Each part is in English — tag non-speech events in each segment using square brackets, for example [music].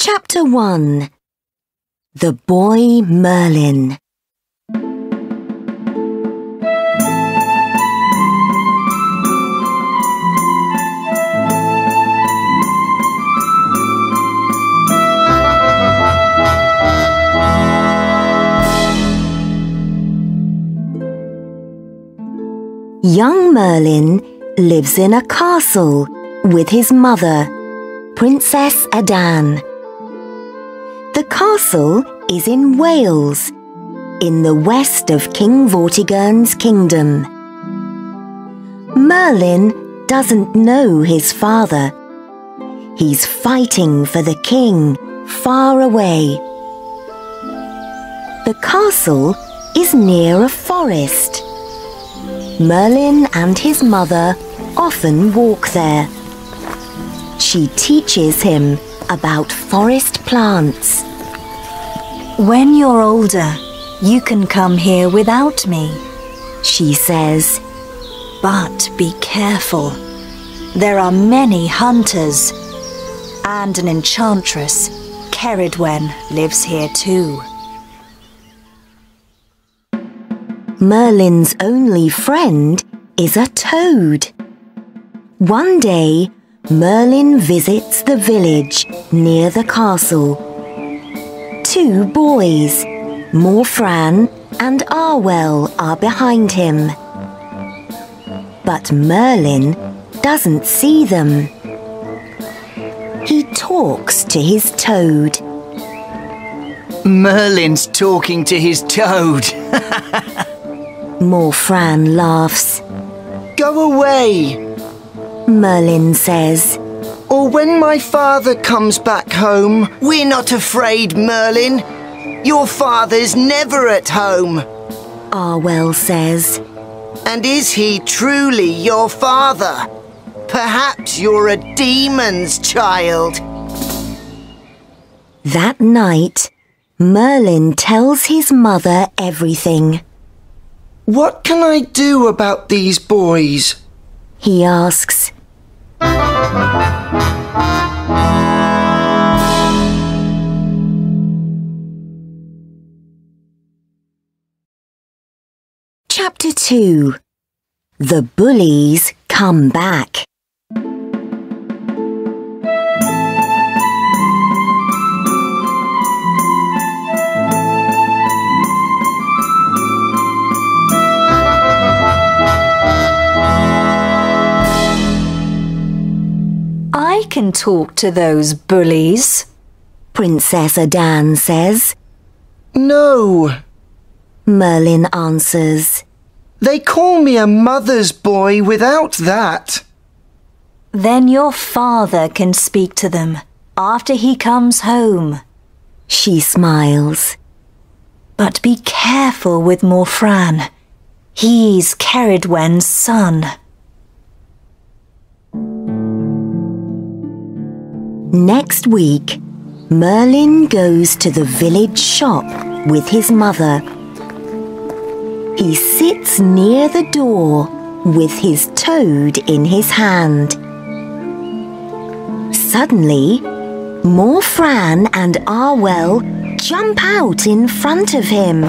Chapter 1 The Boy Merlin Young Merlin lives in a castle with his mother, Princess Adan. The castle is in Wales, in the west of King Vortigern's kingdom. Merlin doesn't know his father. He's fighting for the king far away. The castle is near a forest. Merlin and his mother often walk there. She teaches him about forest plants. When you're older, you can come here without me, She says, but be careful. There are many hunters, and an enchantress, Ceridwen, lives here too. Merlin's only friend is a toad. One day, Merlin visits the village near the castle. Two boys, Morfran and Arwell, are behind him. But Merlin doesn't see them. He talks to his toad. Merlin's talking to his toad. [laughs] Morfran laughs. Go away! Merlin says, Or when my father comes back home, we're not afraid, Merlin. Your father's never at home. Arwell says, And is he truly your father? Perhaps you're a demon's child. That night, Merlin tells his mother everything. What can I do about these boys? He asks, Chapter 2 The Bullies Come Back. Can talk to those bullies. Princess Adan says. No. Merlin answers. They call me a mother's boy without that. Then your father can speak to them after he comes home. She smiles. But be careful with Morfran. He's Ceridwen's son. Next week, Merlin goes to the village shop with his mother. He sits near the door with his toad in his hand. Suddenly, Morfran and Arwell jump out in front of him.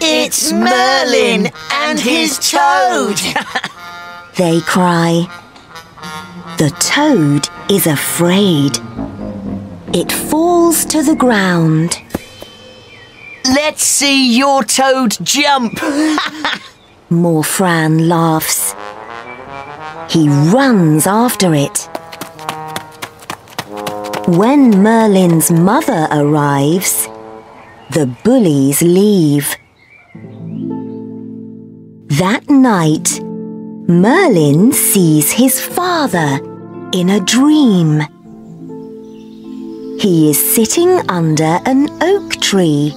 It's Merlin and his toad. [laughs] They cry. The toad is afraid. It falls to the ground. Let's see your toad jump. [laughs] Morfran laughs. He runs after it. When Merlin's mother arrives, the bullies leave. That night, Merlin sees his father in a dream. He is sitting under an oak tree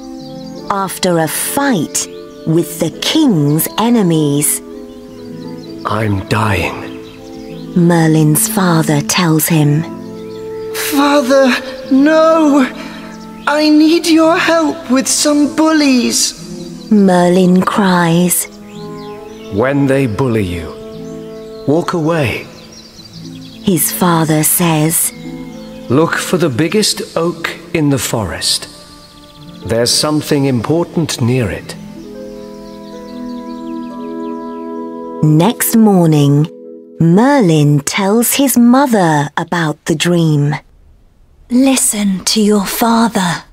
after a fight with the king's enemies. I'm dying. Merlin's father tells him. Father, no. I need your help with some bullies. Merlin cries. When they bully you, walk away. His father says. Look for the biggest oak in the forest. There's something important near it. Next morning, Merlin tells his mother about the dream. Listen to your father.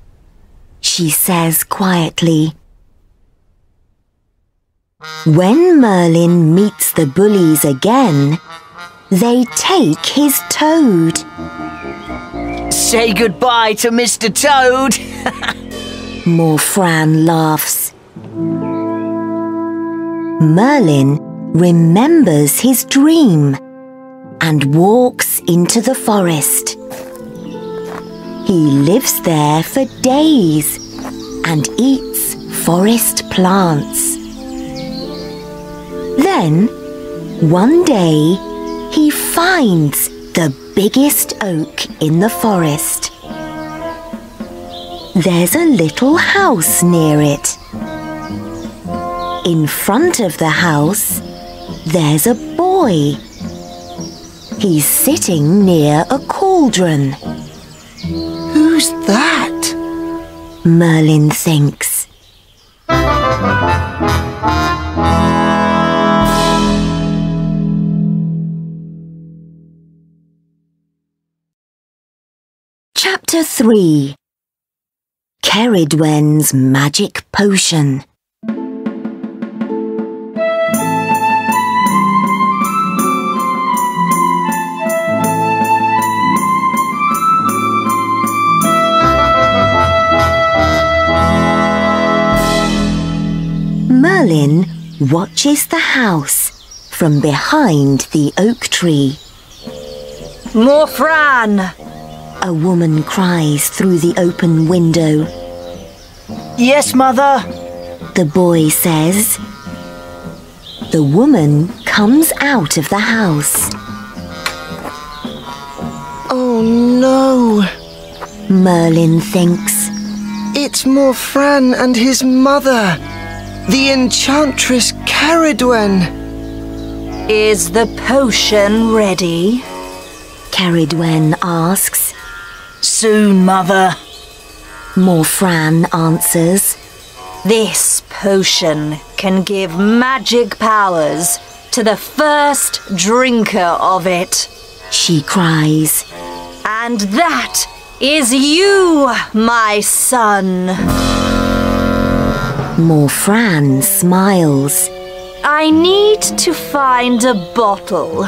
She says quietly. When Merlin meets the bullies again, they take his toad. Say goodbye to Mr. Toad. [laughs] Morfran laughs. Merlin remembers his dream and walks into the forest. He lives there for days and eats forest plants. Then, one day, he finds the biggest oak in the forest. There's a little house near it. In front of the house, there's a boy. He's sitting near a cauldron. Who's that? Merlin thinks. 3 Ceridwen's Magic Potion Merlin watches the house from behind the oak tree. Morfran! A woman cries through the open window. Yes, Mother. The boy says. The woman comes out of the house. Oh no. Merlin thinks. It's Morfran and his mother. The Enchantress Ceridwen. Is the potion ready? Ceridwen asks. Soon, Mother. Morfran answers. This potion can give magic powers to the first drinker of it. She cries. And that is you, my son. Morfran smiles. I need to find a bottle.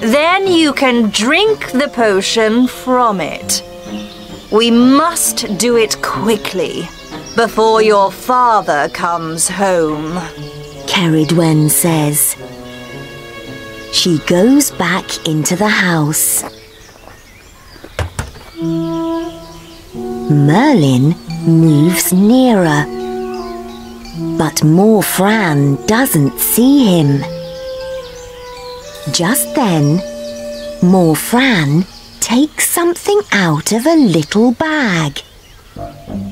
Then you can drink the potion from it. We must do it quickly before your father comes home. Ceridwen says. She goes back into the house. Merlin moves nearer. But Morfran doesn't see him. Just then, Morfran takes something out of a little bag.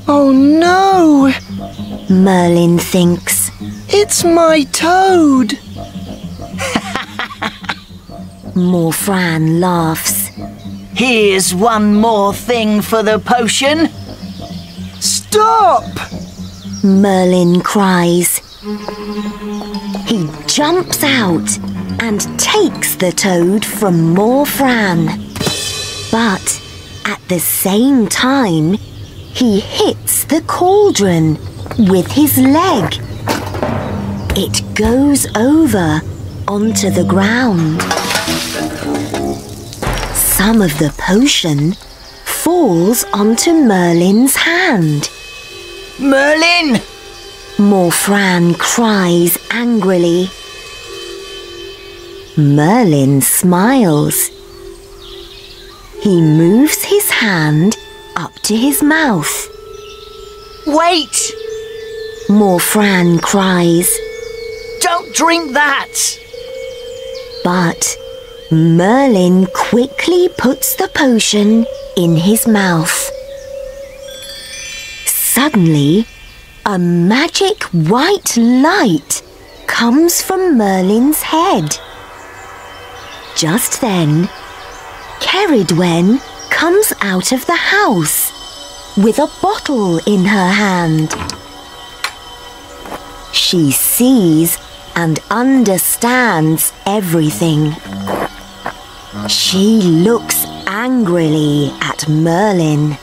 Oh no! Merlin thinks. It's my toad. [laughs] Morfran laughs. Here's one more thing for the potion. Stop! Merlin cries. He jumps out and takes the toad from Morfran. But at the same time, he hits the cauldron with his leg. It goes over onto the ground. Some of the potion falls onto Merlin's hand. Merlin! Morfran cries angrily. Merlin smiles. He moves his hand up to his mouth. Wait! Morfran cries, Don't drink that! but Merlin quickly puts the potion in his mouth. Suddenly, a magic white light comes from Merlin's head. Just then, Ceridwen comes out of the house with a bottle in her hand. She sees and understands everything. She looks angrily at Merlin.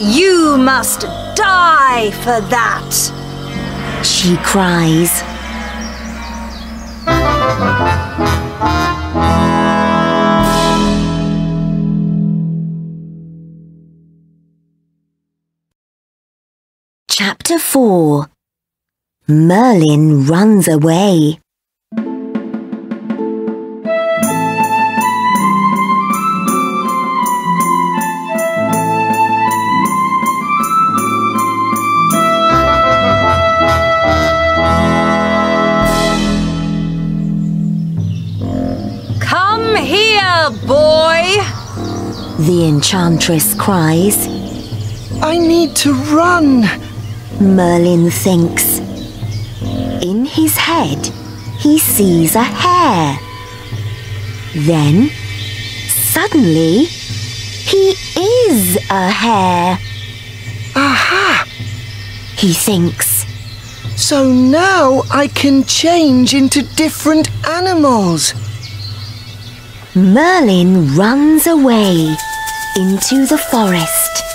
You must die for that! She cries. Chapter 4 Merlin runs away. Come here, boy! The enchantress cries. I need to run. Merlin thinks. In his head, he sees a hare. Then, suddenly, he is a hare. Aha! He thinks. So now I can change into different animals. Merlin runs away into the forest.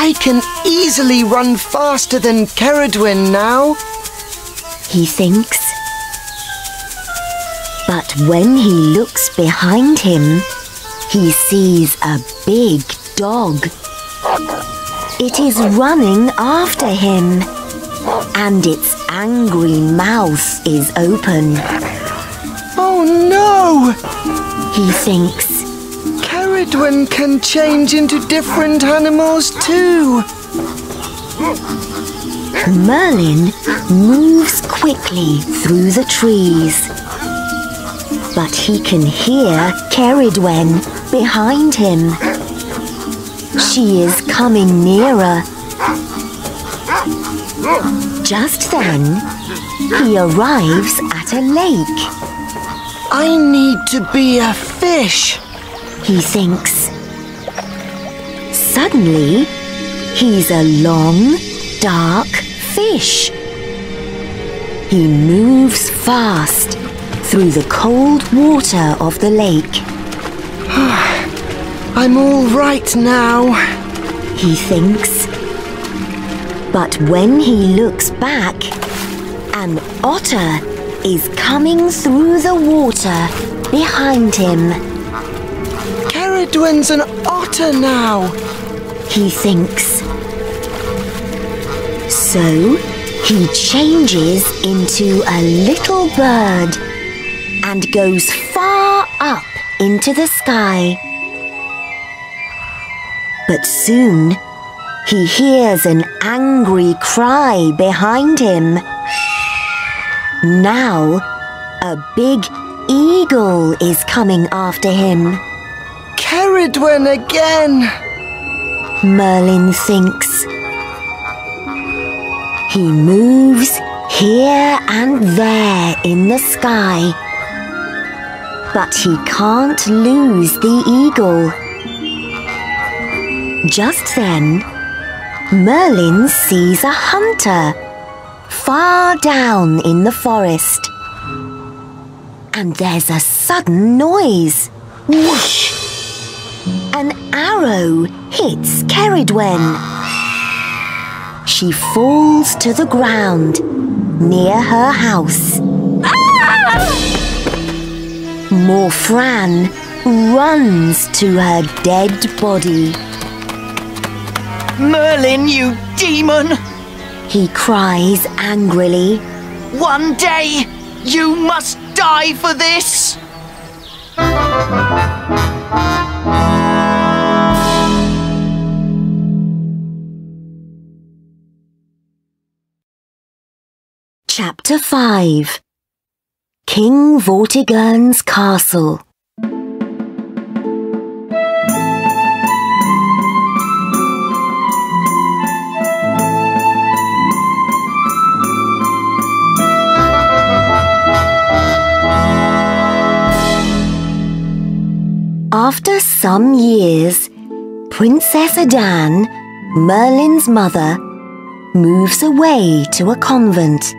I can easily run faster than Ceridwen now. he thinks. But when he looks behind him, he sees a big dog. It is running after him, and its angry mouth is open. Oh no! He thinks, Ceridwen can change into different animals too. Merlin moves quickly through the trees. But he can hear Ceridwen behind him. She is coming nearer. Just then, he arrives at a lake. I need to be a fish. He thinks. Suddenly, he's a long, dark fish. He moves fast through the cold water of the lake. [sighs] I'm all right now. he thinks. But when he looks back, an otter is coming through the water behind him. Ceridwen's an otter now. he thinks. So he changes into a little bird and goes far up into the sky. But soon he hears an angry cry behind him. Now a big eagle is coming after him. Ceridwen again. Merlin thinks. He moves here and there in the sky. But he can't lose the eagle. Just then, Merlin sees a hunter far down in the forest. And there's a sudden noise. Whoosh! An arrow hits Ceridwen. She falls to the ground near her house. Morfran runs to her dead body. Merlin, you demon! He cries angrily. One day, you must die for this! Chapter 5 King Vortigern's Castle After some years, Princess Adan, Merlin's mother, moves away to a convent.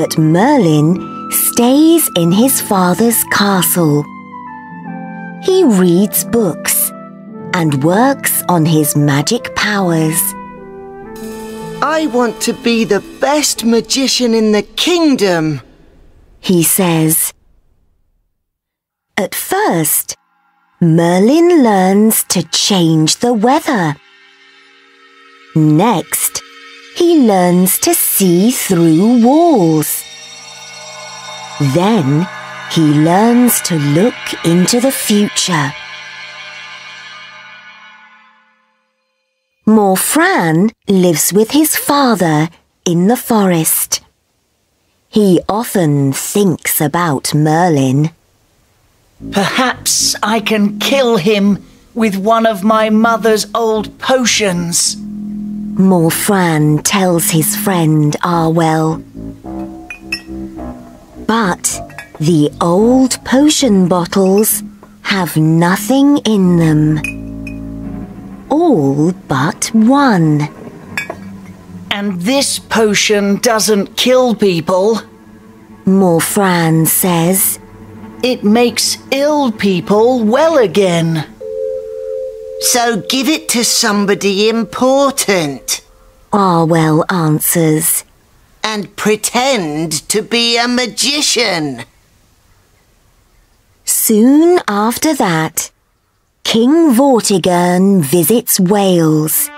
But Merlin stays in his father's castle. He reads books and works on his magic powers. I want to be the best magician in the kingdom, he says. At first, Merlin learns to change the weather. Next, he learns to see through walls. Then, he learns to look into the future. Morfran lives with his father in the forest. He often thinks about Merlin. Perhaps I can kill him with one of my mother's old potions. Morfran tells his friend ah, Arwell. But the old potion bottles have nothing in them. All but one. And this potion doesn't kill people. Morfran says. It makes ill people well again. So give it to somebody important. Ah, Arwell answers. And pretend to be a magician. Soon after that, King Vortigern visits Wales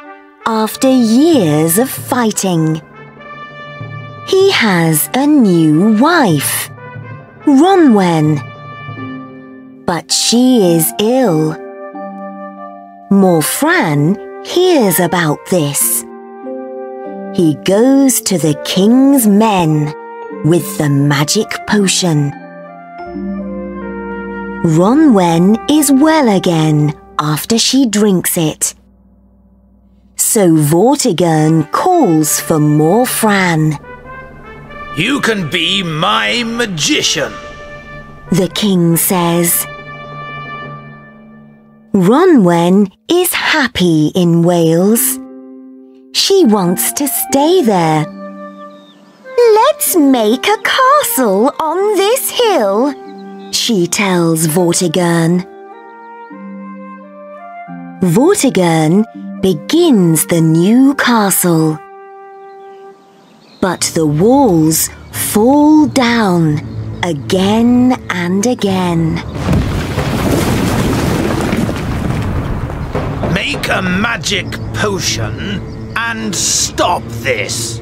after years of fighting. He has a new wife, Ronwen but she is ill. Morfran hears about this. He goes to the king's men with the magic potion. Ronwen is well again after she drinks it. So Vortigern calls for Morfran. You can be my magician, the king says. Ronwen is happy in Wales. She wants to stay there. Let's make a castle on this hill, she tells Vortigern. Vortigern begins the new castle. But the walls fall down again and again. Make a magic potion and stop this.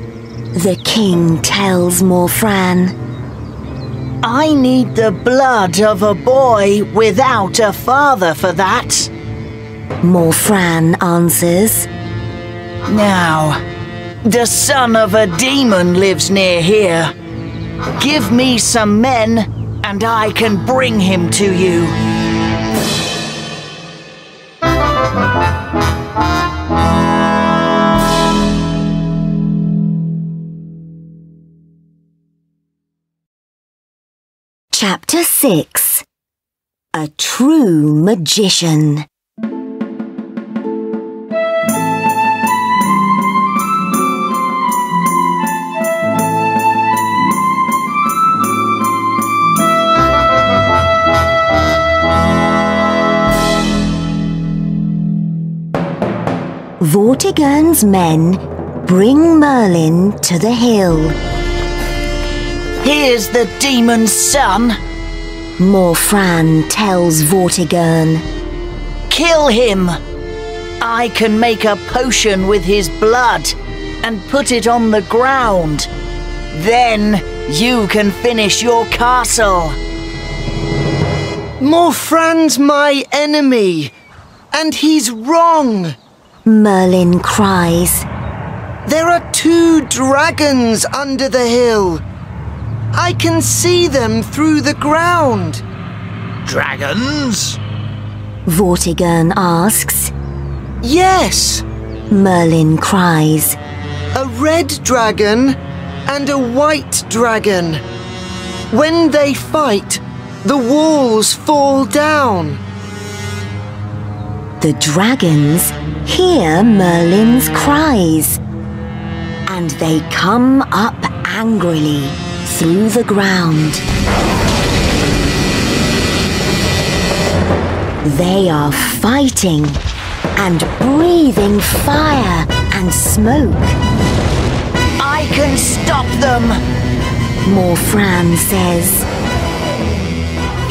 The king tells Morfran. I need the blood of a boy without a father for that. Morfran answers. Now, the son of a demon lives near here. Give me some men, and I can bring him to you. Chapter 6 A True Magician Vortigern's men bring Merlin to the hill. Here's the demon's son. Morfran tells Vortigern. Kill him. I can make a potion with his blood and put it on the ground. Then you can finish your castle. Morfran's my enemy, and he's wrong. Merlin cries. There are two dragons under the hill. I can see them through the ground. Dragons? Vortigern asks. Yes, Merlin cries. a red dragon and a white dragon. When they fight, the walls fall down. The dragons hear Merlin's cries and they come up angrily through the ground. They are fighting and breathing fire and smoke. I can stop them! Morfran says.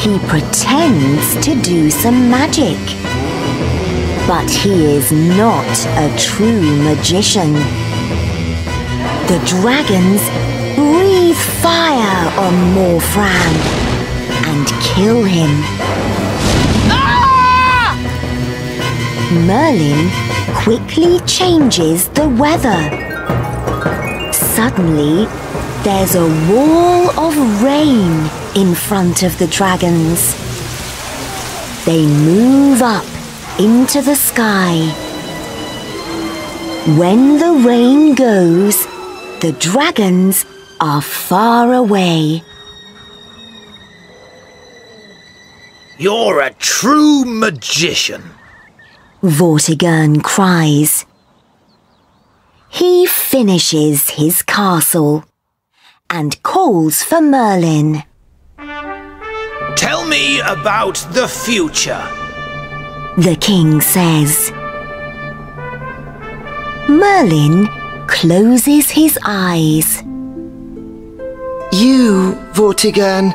He pretends to do some magic. But he is not a true magician. The dragons fire on Morfran and kill him. Ah! Merlin quickly changes the weather. Suddenly, there's a wall of rain in front of the dragons. They move up into the sky. When the rain goes, the dragons are far away. You're a true magician. Vortigern cries. He finishes his castle and calls for Merlin. Tell me about the future. The king says. Merlin closes his eyes. You, Vortigern,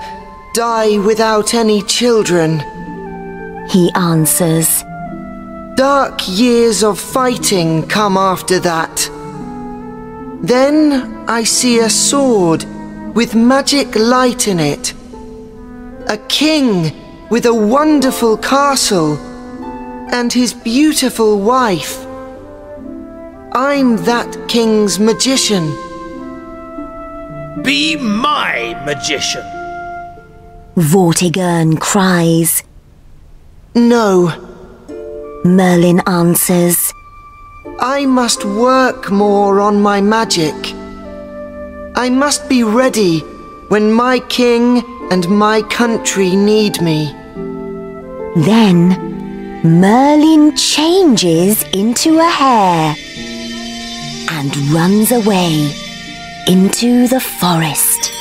die without any children. He answers. Dark years of fighting come after that. Then I see a sword with magic light in it. A king with a wonderful castle and his beautiful wife. I'm that king's magician. Be my magician. Vortigern cries. No, Merlin answers. I must work more on my magic. I must be ready when my king and my country need me. Then Merlin changes into a hare and runs away into the forest.